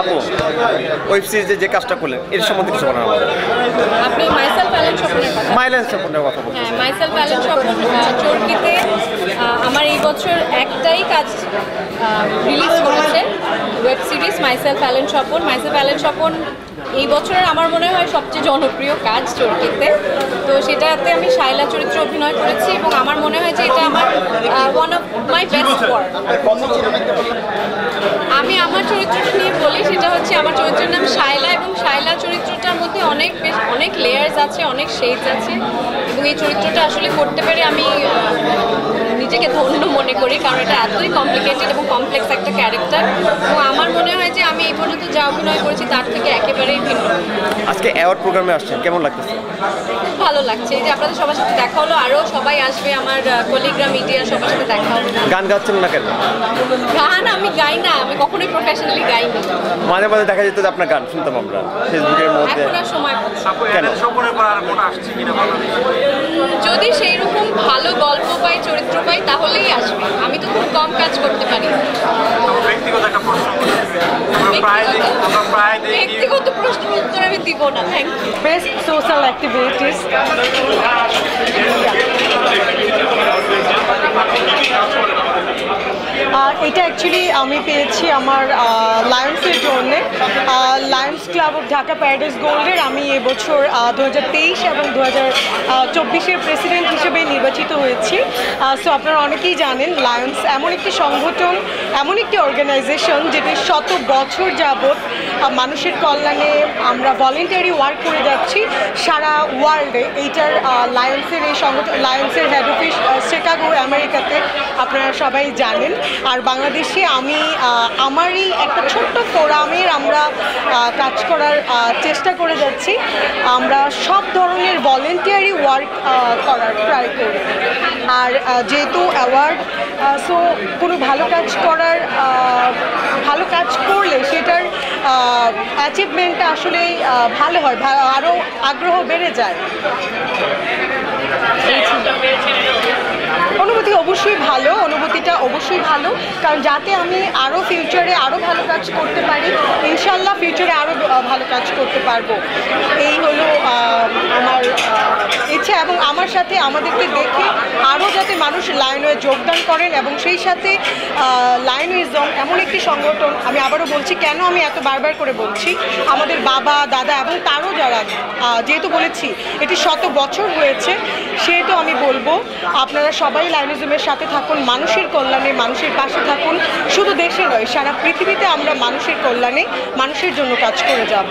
আপু ওয়েব সিরিজে যে কাজটা করলেন এর সম্বন্ধে কিছু বলেন আমাদের। আপনি মাইসেলফ অ্যালেন স্বপনের কথা মাইলেন্স সম্পর্কে কথা বলুন হ্যাঁ মাইসেলফ অ্যালেন স্বপন চরকিতে আমার এই বছর একটাই কাজ রিলিজ করেছে web series Myself Allen Swapan Myself Allen Swapan এই বছরের আমার মনে হয় সবচেয়ে জনপ্রিয় কাজ চরকিতে। তো সেটাতে আমি শাইলা চরিত্রে অভিনয় করেছি এবং আমার মনে হয় যে এটা আমার one of my best work আমি আমার চরিত্রটা নিয়ে বলি, সেটা হচ্ছে আমার চরিত্রের নাম শায়লা এবং শায়লা চরিত্রটার মধ্যে অনেক বেশ অনেক লেয়ার্স আছে, অনেক শেডস আছে এবং এই চরিত্রটা আসলে করতে পেরে আমি নিজেকে ধন্য মনে করি কারণ এটা এতই কমপ্লিকেটেড এবং কমপ্লেক্স একটা ক্যারেক্টার এবং আমার মনে এই পর্যন্ত যা অভিনয় করেছি তার থেকে একেবারেই ভিন্ন। আজকে অ্যাওয়ার্ড প্রোগ্রামে আসছেন কেমন লাগতেছে? খুব ভালো লাগছে। এই যে আপনাদের সবার সাথে দেখা হলো আরও সবাই আসবে আমার কলিগ্রাম মিডিয়া সবার সাথে দেখা হবে গান গাচ্ছেন না কেন? গান আমি গাই না আমি কখনোই প্রফেশনালি গাইনি। মাঝে মাঝে দেখা যেত যে আপনার গান শুনতাম আমরা ফেসবুকের মধ্যে। সময় কেন? যদি সেই রকম ভালো গল্প পাই চরিত্র পাই তাহলেই আসবে। আমি তো খুব কম কাজ করতে পারি আমার ব্যক্তিগত একটা প্রশ্ন আমরা প্রায় আমরা প্রায় দেখি ব্যক্তিগত প্রশ্নের উত্তর আমি দিব না thank you best social activities. Actually আমি পেয়েছি আমার লায়ন্সের জন্যে। Lions Club of Dhaka Paradise গোল্ডের আমি এবছর দু হাজার তেইশ এবং দু হাজার চব্বিশের প্রেসিডেন্ট হিসেবে নির্বাচিত হয়েছি। সো আপনারা অনেকেই জানেন লায়ন্স এমন একটি সংগঠন, এমন একটি অর্গানাইজেশন যেটি শত বছর যাবৎ মানুষের কল্যাণে আমরা ভলেন্টারি ওয়ার্ক করে যাচ্ছি। সারা ওয়ার্ল্ডে এইটার লায়ন্সের এই সংগঠন লায়ন্সের হেড অফিস আপনারা সবাই জানেন। আর বাংলাদেশে আমি আমারই একটা ছোট্ট ফোরামের আমরা কাজ করার চেষ্টা করে যাচ্ছি। আমরা সব ধরনের ভলেন্টিয়ারি ওয়ার্ক করার ট্রাই করি। আর যেহেতু অ্যাওয়ার্ড সো কোনো ভালো কাজ করার ভালো কাজ করলে সেটার অ্যাচিভমেন্টটা আসলেই আহ, ভালো হয় আরও আগ্রহ বেড়ে যায়। অবশ্যই ভালো, কারণ যাতে আমি আরও ফিউচারে আরও ভালো কাজ করতে পারি, ইনশাল্লাহ ফিউচারে আরও ভালো কাজ করতে পারব। এই হলো আমার ইচ্ছা এবং আমার সাথে আমাদেরকে দেখে আরও যাতে মানুষ লাইনে যোগদান করেন এবং সেই সাথে লাইনিজম এমন একটি সংগঠন, আমি আবারও বলছি, কেন আমি এত বারবার করে বলছি, আমাদের বাবা, দাদা এবং তারও যারা যেহেতু বলেছি, এটি শত বছর হয়েছে আমি বলব, আপনারা সবাই লাইনিজমের সাথে থাকুন, মানুষের কল্যাণে মানুষের পাশে থাকুন। শুধু দেশে নয়, সারা পৃথিবীতে আমরা মানুষের কল্যাণে মানুষের জন্য কাজ করে যাব।